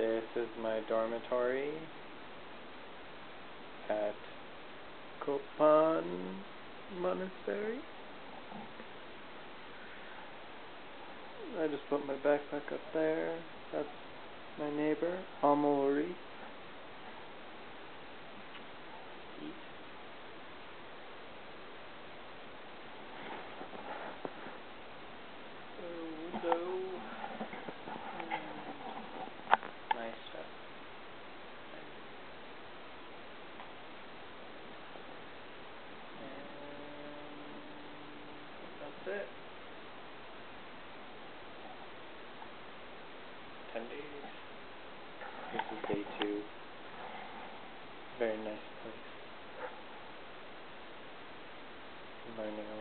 This is my dormitory at Kopan Monastery. I just put my backpack up there. That's my neighbor, Amori. That's 10 days. This is day two. Very nice place. Learning a